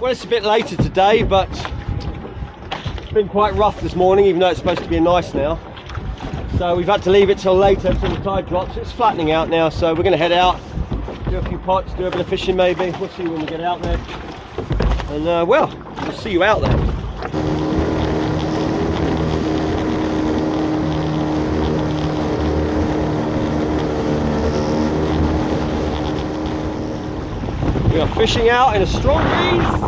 Well, it's a bit later today, but it's been quite rough this morning, even though it's supposed to be nice now. So we've had to leave it till later, till the tide drops. It's flattening out now, so we're going to head out, do a few pots, do a bit of fishing maybe. We'll see when we get out there. And uh, well, we'll see you out there. Fishing out in a strong breeze.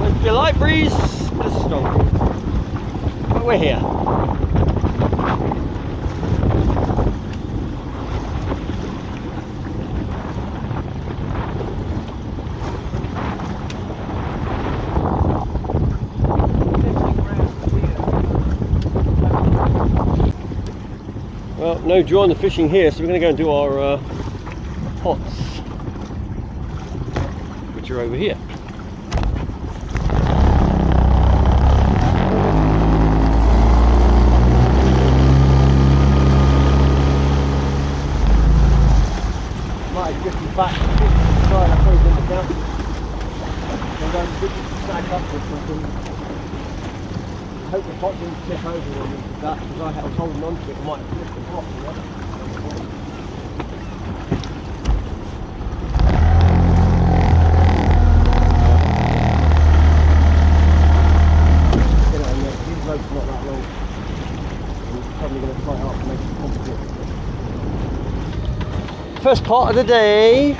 There's a light breeze, there's a strong breeze. But we're here. Well, no on the fishing here, so we're going to go and do our uh, pots, which are over here. Might back side, I. And can snag up. I hope the pot didn't tip over we did that, because I was holding on to it, I might have flipped the pot, you know. You know, yeah, these ropes are not that long. I'm probably going to tie it up and make it complicated. First pot of the day.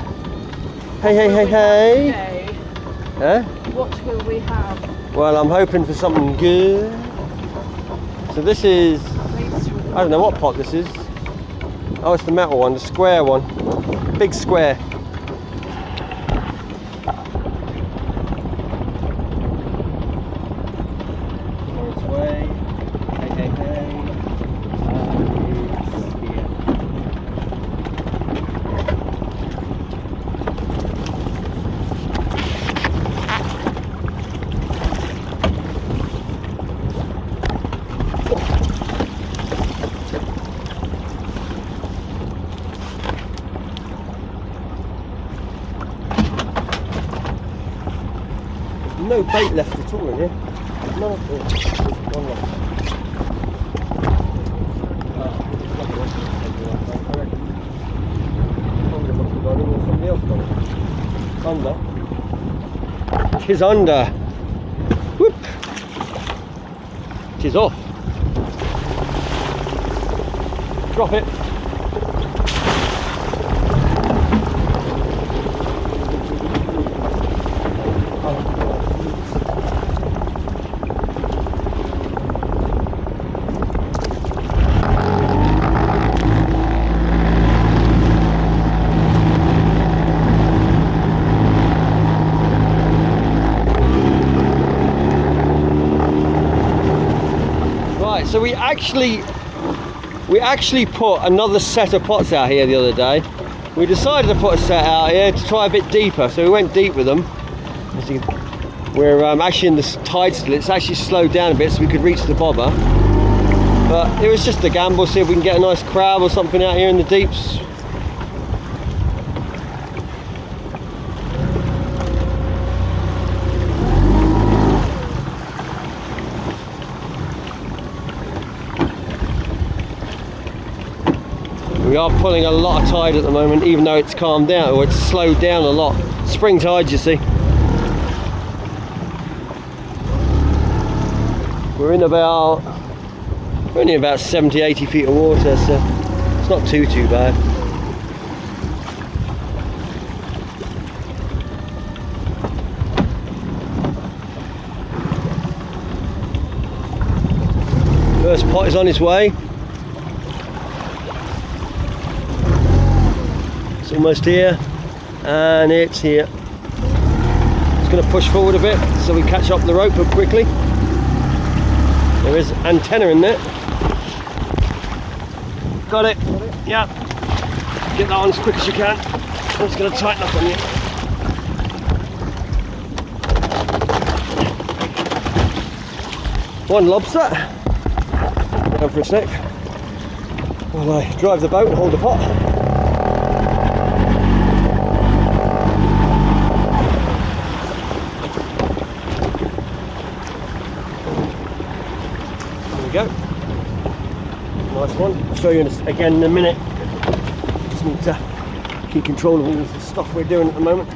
Hey, hey, hey, hey. Huh? what will we have? Well, I'm hoping for something good. So this is, I don't know what pot this is. Oh, it's the metal one, the square one. Big square. No bait left at all in here. No, one left. Under. Tis under. Whoop. Tis off. Drop it. Right, so we actually we actually put another set of pots out here the other day. We decided to put a set out here to try a bit deeper, so we went deep with them. We're um, actually in the tide still. It's actually slowed down a bit so we could reach the bobber. But it was just a gamble, see if we can get a nice crab or something out here in the deeps. We are pulling a lot of tide at the moment, even though it's calmed down, or it's slowed down a lot. Spring tide, you see. We're in about, we're only about 70, 80 feet of water, so it's not too, too bad. First pot is on its way. It's almost here, and it's here. It's going to push forward a bit so we catch up the rope quickly. There is antenna in there. Got it. Yeah. Get that on as quick as you can. It's going to tighten up on you. One lobster. Down for a sec. While I drive the boat and hold the pot. Nice one. I'll show you in again in a minute. Just need to keep control of all the stuff we're doing at the moment.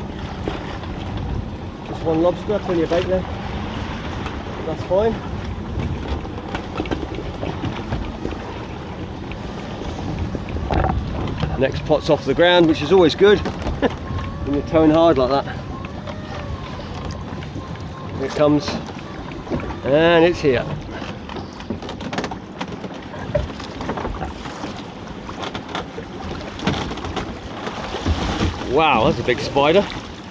Just one lobster, I'll bait there. That's fine. Next pot's off the ground, which is always good when you're towing hard like that. Here it comes, and it's here. Wow, that's a big spider.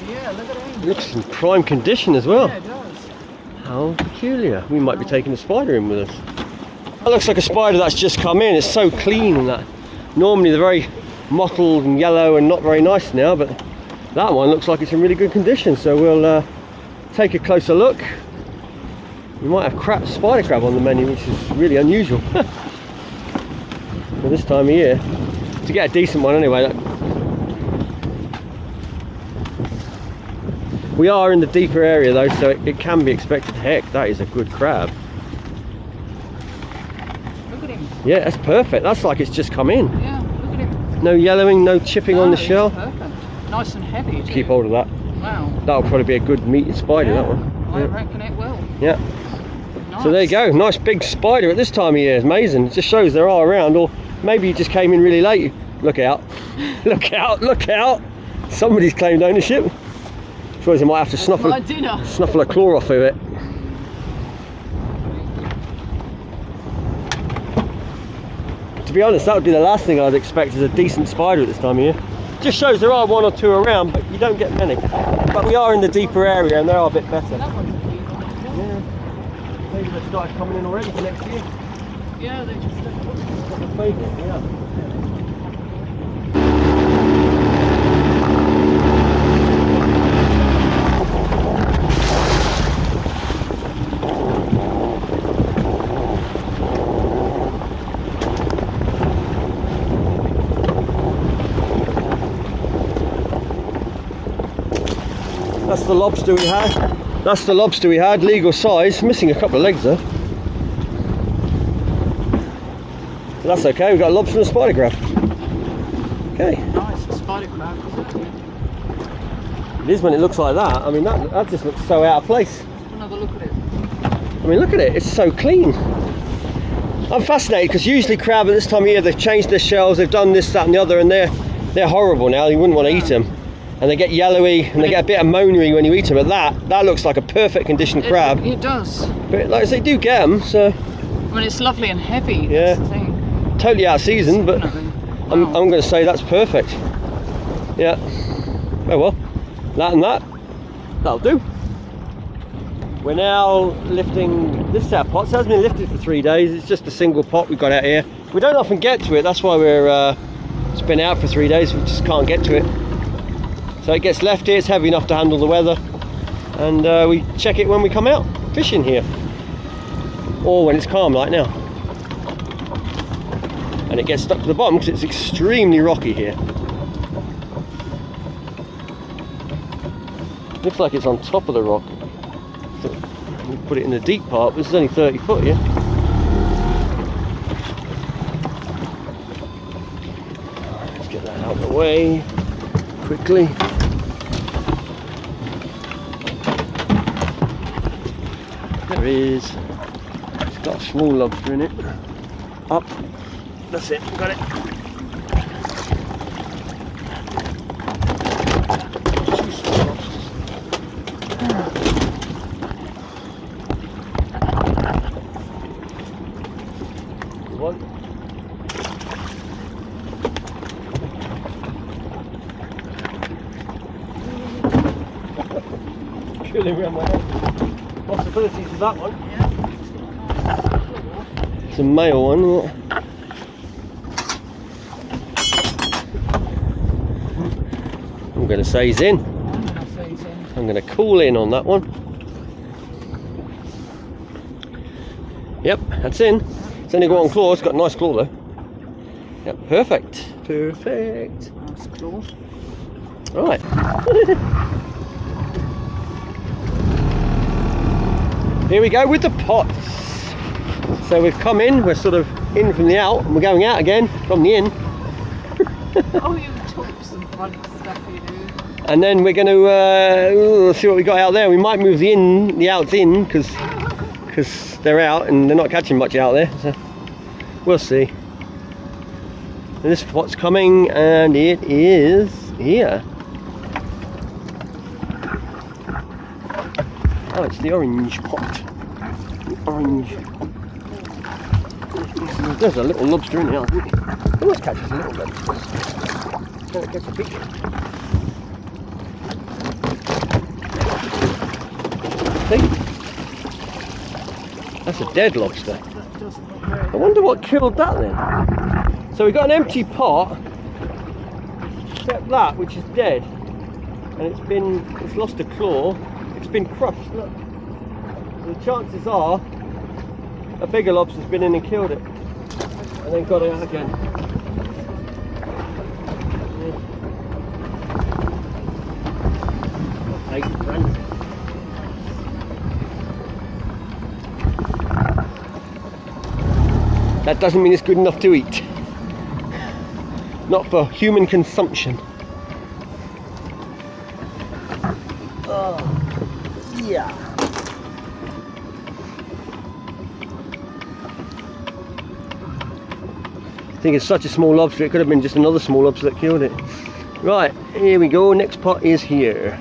Yeah, look at him. Looks in prime condition as well. Yeah, it does. How peculiar. We might be taking a spider in with us. That looks like a spider that's just come in. It's so clean and that. Normally they're very mottled and yellow and not very nice now, but that one looks like it's in really good condition. So we'll uh, take a closer look. We might have crab, spider crab on the menu, which is really unusual for this time of year. To get a decent one anyway, that We are in the deeper area though, so it, it can be expected. Heck, that is a good crab. Look at him. Yeah, that's perfect. That's like it's just come in. Yeah, look at him. No yellowing, no chipping on the shell. Perfect. Nice and heavy. Keep hold of that. Wow. That'll probably be a good meaty spider, yeah, that one. I Yeah. reckon it will. yeah. Nice. So there you go. Nice big spider at this time of year. It's amazing. It just shows there are around, or maybe you just came in really late. Look out. look out, look out. Somebody's claimed ownership. Suppose you might have to snuffle, snuffle a claw off of it. To be honest, that would be the last thing I'd expect is a decent spider at this time of year. Just shows there are one or two around, but you don't get many. But we are in the deeper area and they are a bit better. That one's cute. Yeah. Maybe they've started coming in already for next year. Yeah, they just. Got the favourite, yeah. That's the lobster we had. That's the lobster we had, legal size. Missing a couple of legs though. But that's okay, we've got a lobster and a spider crab. Okay. Nice, a spider crab? It is when it looks like that. I mean, that, that just looks so out of place. Another look at it. I mean, look at it, it's so clean. I'm fascinated because usually crab at this time of year, they've changed their shells, they've done this, that, and the other, and they're they're horrible now. You wouldn't want to eat them, and they get yellowy and they get a bit ammonia when you eat them. But that that looks like a perfect conditioned crab. It, does. But like I say, do get them, so I mean, it's lovely and heavy. Yeah. That's the thing. totally out of season, but Definitely. I'm I'm going to say that's perfect. Yeah. Oh well, that and that, that'll do. We're now lifting this set of pots. It hasn't been lifted for three days. It's just a single pot we've got out here. We don't often get to it. That's why we're. Uh, it's been out for three days. We just can't get to it. So it gets left here. It's heavy enough to handle the weather, and uh, we check it when we come out fishing here, or when it's calm like now and it gets stuck to the bottom because it's extremely rocky here. Looks like it's on top of the rock. We put it in the deep part, but this is only 30 foot here. Let's get that out of the way quickly. There is. It's got a small lobster in it. Up. That's it, got it. Cooling around my head. Possibilities of that one. It's a male one, isn't it? I'm going to say he's in. I'm gonna say he's in. I'm going to call in on that one. Yep, that's in. It's only got one claw. It's got a nice claw though. Yep, perfect. Perfect. Nice claw. Right. Here we go with the pots. So we've come in, we're sort of in from the out, and we're going out again from the in. Oh, you fun stuff, you do. And then we're going to uh, see what we got out there. We might move the in, the outs in, because because they're out and they're not catching much out there. So we'll see. And this is what's coming, and it is here. Oh, it's the orange pot. The orange. There's a little lobster in there. I think. It must catch us a little bit. Can it catch a big? See? That's a dead lobster. I wonder what killed that then. So we got an empty pot, except that which is dead, and it's been it's lost a claw. Been crushed. Look. The chances are a bigger lobster's been in and killed it, and then got it out again. Yeah. That doesn't mean it's good enough to eat. Not for human consumption. Oh, yeah. I think it's such a small lobster, it could have been just another small lobster that killed it. Right, here we go. Next pot is here.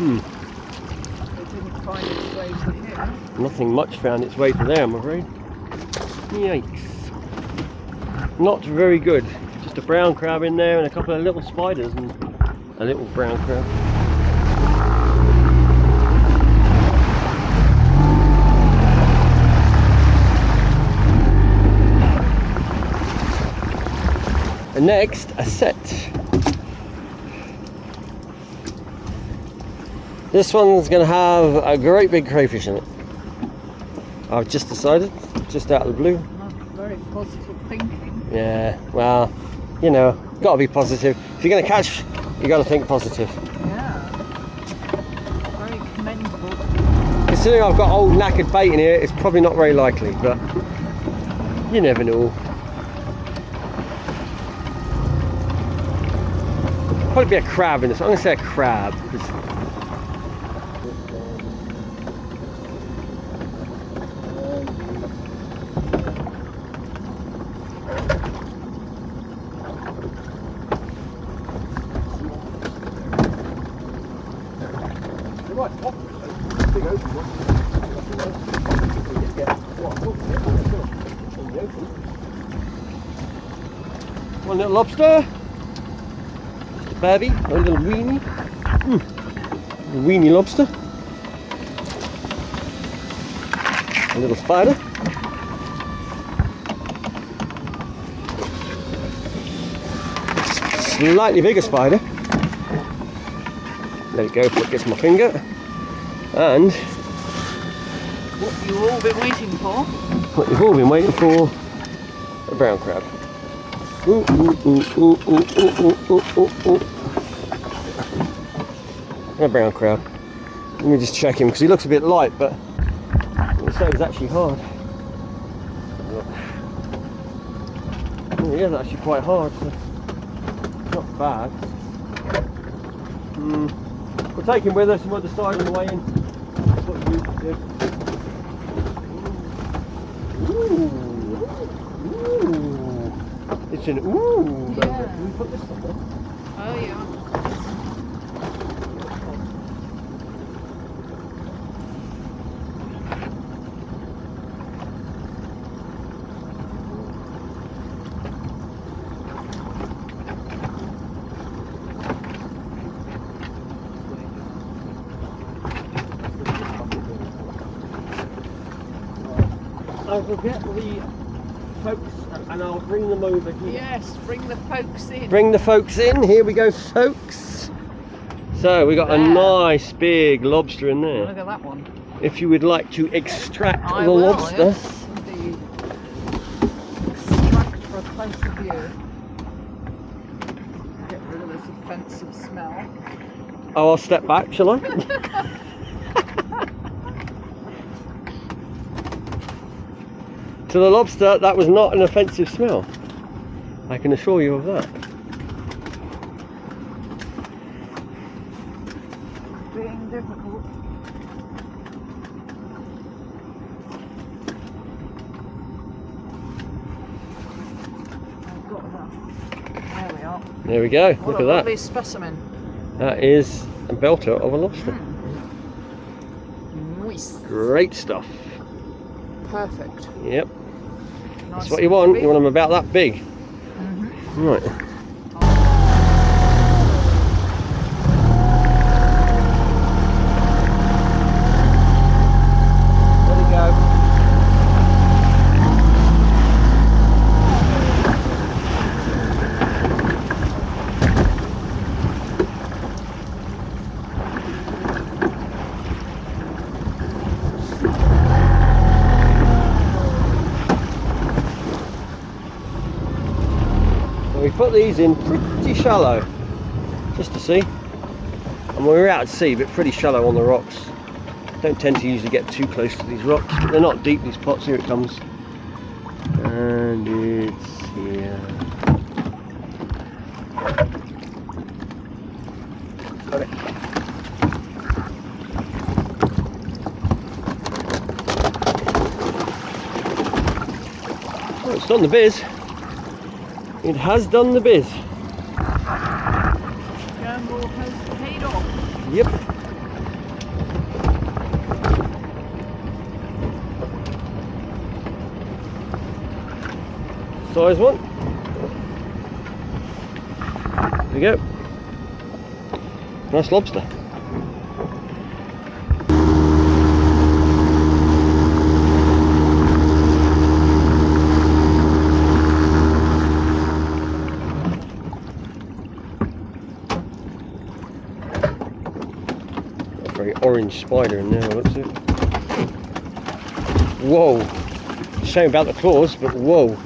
It didn't find its way to here. Nothing much found its way to there, I'm afraid. Yikes. Not very good. Just a brown crab in there and a couple of little spiders and a little brown crab. And next, a set. This one's going to have a great big crayfish in it. I've just decided, just out of the blue. Very positive thinking. Yeah, well, you know, got to be positive. If you're going to catch, you got to think positive. Yeah. Very commendable. Considering I've got old knackered bait in here, it's probably not very likely, but you never know. Probably be a crab in this. I'm going to say a crab. Little lobster. Just a baby, a little weenie. Mm. A weenie lobster. A little spider. Slightly bigger spider. Let it go before it gets my finger. And What you've all been waiting for. what you've all been waiting for, a brown crab ooh, ooh, ooh, ooh, ooh, ooh, ooh, ooh. A brown crab. Let me just check him because he looks a bit light, but what he's actually hard. Oh, that's actually quite hard, so not bad. Mm. We'll take him with us and we'll decide on the way in. That's what do. Ooh. Ooh. It's an ooh. Yeah. Can we put this on there? Oh yeah. I will get the and I'll bring them over here. Yes, bring the folks in. Bring the folks in. Here we go, folks. So we got there. a nice big lobster in there. Look at that one. If you would like to extract I the will, lobster. Yes. Extract for a closer view. Get rid of this offensive smell. Oh, I'll step back, shall I? to the lobster, that was not an offensive smell. I can assure you of that. Being difficult. I've got that. There we are. There we go. What Look a at that. lovely specimen. That is a belter of a lobster. Mm. Moist. Great stuff. Perfect. Yep. Nice That's what you want. big. You want them about that big. Mhm. Right. Let it go. So we put these in pretty shallow, just to see. And we're out at sea, but pretty shallow on the rocks. Don't tend to usually get too close to these rocks, but they're not deep, these pots. Here it comes. And it's here. Got it. Oh, it's done the biz. It has done the biz. Gamble has paid off. Yep. Size one. There we go. Nice lobster. A very orange spider in there, looks it. Whoa! Shame about the claws, but whoa!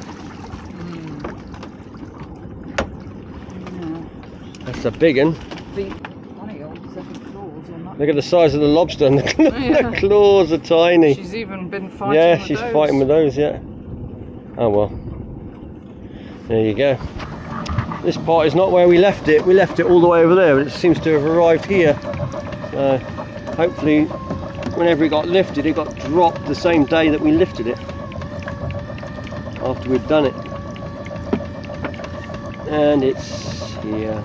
Mm. That's a big one. The funny old second claws on that. Look at the size of the lobster and the, Yeah. the claws are tiny. She's even been fighting yeah, with she's those. fighting with those, yeah. Oh well. There you go. This part is not where we left it. We left it all the way over there, but it seems to have arrived here. So hopefully whenever it got lifted, it got dropped the same day that we lifted it. After we'd done it. And it's here.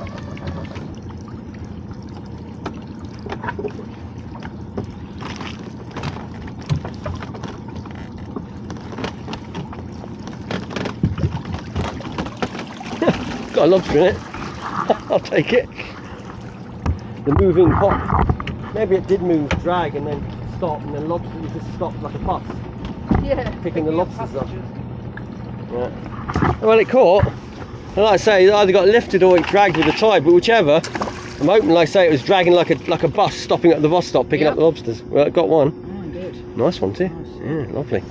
Got a lobster in it. I'll take it. The moving pot. Maybe it did move, drag, and then stop, and then lobster you just stopped like a bus. Yeah. Picking the lobsters up. Yeah. Well, it caught. And like I say, it either got lifted or it dragged with the tide, but whichever. I'm hoping, like I say, it was dragging like a like a bus, stopping at the bus stop, picking Yeah. up the lobsters. Well, it got one. Oh. Nice one too. Nice. Yeah, lovely.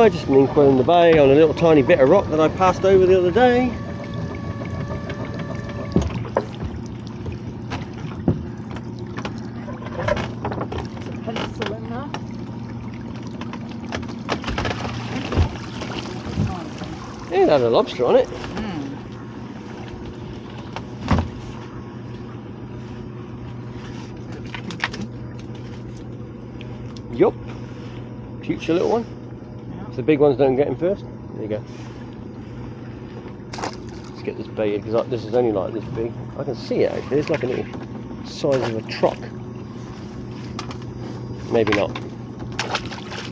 I just inkwell in the bay on a little tiny bit of rock that I passed over the other day. Yeah, it had a lobster on it. Mm. Yup. Future little one. So the big ones don't get him first. There you go. Let's get this baited because this is only like this big. I can see it actually. It's like a little size of a truck. Maybe not. I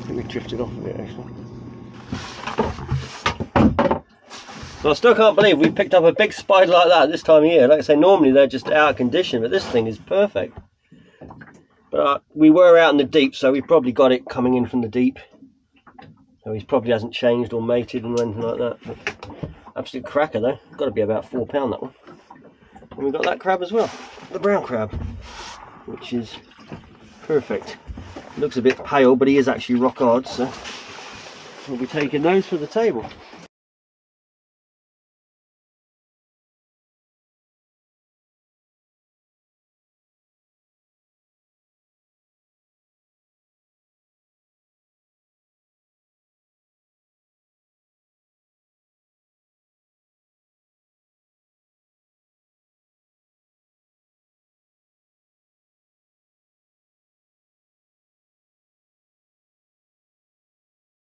think we drifted off a bit actually. So I still can't believe we picked up a big spider like that this time of year. Like I say, normally they're just out of condition, but this thing is perfect. But uh, we were out in the deep, so we probably got it coming in from the deep. So he probably hasn't changed or mated or anything like that. But absolute cracker though. Got to be about four pound that one. And we've got that crab as well, the brown crab, which is perfect. Looks a bit pale, but he is actually rock hard, so we'll be taking those for the table.